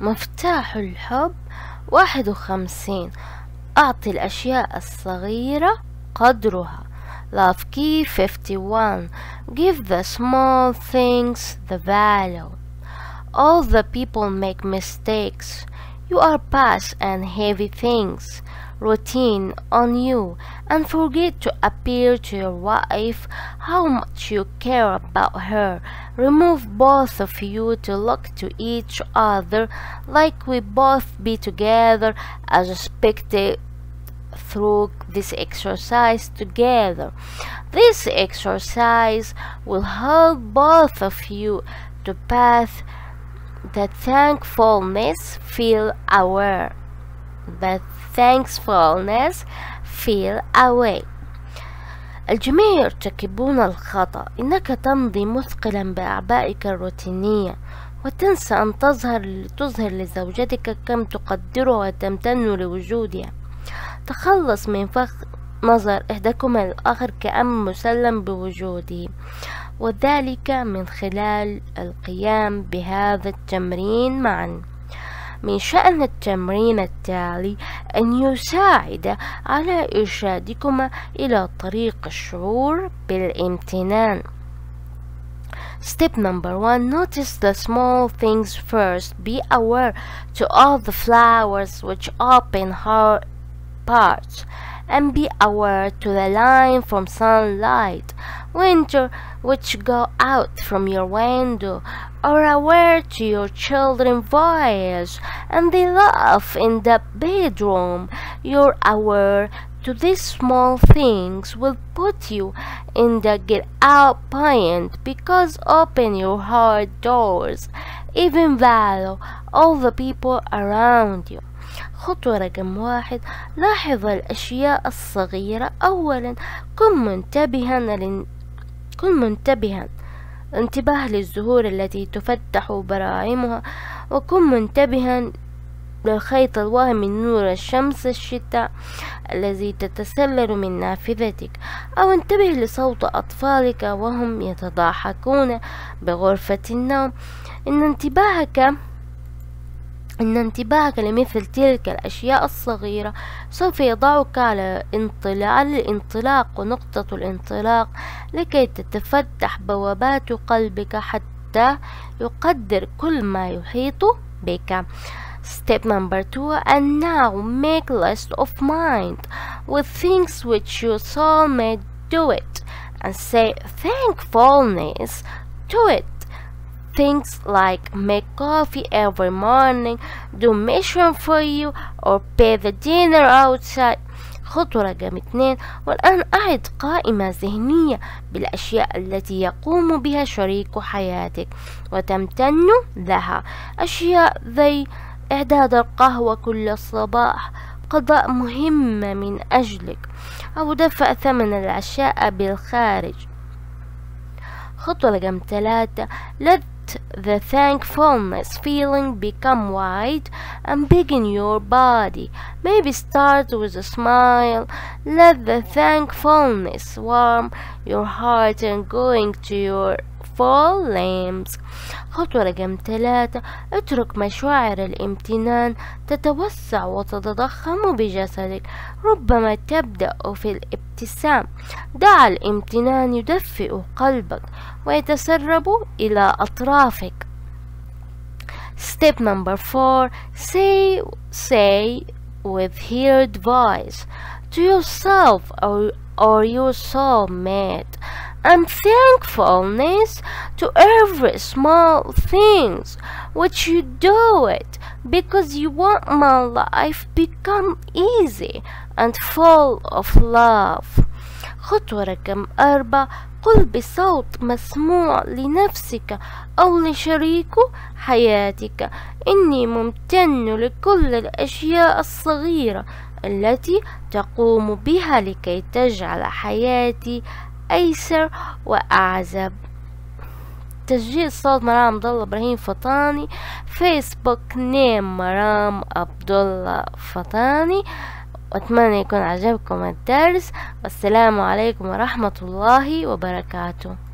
مفتاح الحب واحد وخمسين أعطي الأشياء الصغيرة قدرها Love key 51 Give the small things the value All the people make mistakes You are past and heavy things routine on you and forget to appear to your wife how much you care about her. Remove both of you to look to each other like we both be together as expected through this exercise together. This exercise will help both of you to pass the thankfulness feel aware that thankfulness feel away الجميع يرتكبون الخطأ. إنك تمضي مثقلا بأعبائك الروتينية وتنسى أن تظهر تظهر لزوجتك كم تقدرها وتمتن لوجودها. تخلص من فخ نظر إحداكما الآخر كأم مسلم بوجوده وذلك من خلال القيام بهذا التمرين معا. من شأن التمرين التالي أن يساعد على إرشادكما إلى طريق الشعور بالامتنان Step number one, notice the small things first. Be aware to all the flowers which open her parts and be aware to the line from sunlight, winter which go out from your window, or aware to your children voice and they laugh in the bedroom. You're aware to these small things will put you in the get out point because open your heart doors even value all the people around you خطوة رقم واحد لاحظ الأشياء الصغيرة أولا كن منتبها لن... كن منتبها. انتباه للزهور التي تفتح براعمها وكن منتبها للخيط الواهم من نور الشمس الشتاء الذي تتسلل من نافذتك. أو انتبه لصوت أطفالك وهم يتضاحكون بغرفة النوم. إن انتباهك إن انتباهك لمثل تلك الأشياء الصغيرة سوف يضعك على انطلاق الانطلاق ونقطة الانطلاق لكي تتفتح بوابات قلبك حتى يقدر كل ما يحيط بك Step number two, and now make list of mind with things which your soul may do it, and say thankfulness to it. Things like make coffee every morning, do mission for you, or pay the dinner outside. خطوة رقم اثنين والآن أعد قائمة ذهنية بالأشياء التي يقوم بها شريك حياتك وتمتن لها أشياء ذي إعداد القهوة كل صباح قضاء مهمة من أجلك أو دفع ثمن العشاء بالخارج خطوة رقم ثلاثة the thankfulness feeling become wide and big in your body. Maybe start with a smile. Let the thankfulness warm your heart and going to your full limbs. خطوة رقم ثلاثة اترك مشاعر الامتنان تتوسع وتتضخم بجسدك. ربما تبدأ في الابتسام. دع الامتنان يدفئ قلبك ويتسرب إلى أطرافك. Step number four say say with heard voice. To yourself or, or your soulmate. And thankfulness to every small things which you do it because you want my life become easy and full of love خطوة رقم أربعة قل بصوت مسموع لنفسك أو لشريك حياتك إني ممتن لكل الأشياء الصغيرة التي تقوم بها لكي تجعل حياتي أيسر وأعزب. تسجيل صوت مرام عبد الله إبراهيم فطاني. فيسبوك نيم مرام عبد الله فطاني. واتمنى يكون عجبكم الدرس. والسلام عليكم ورحمة الله وبركاته.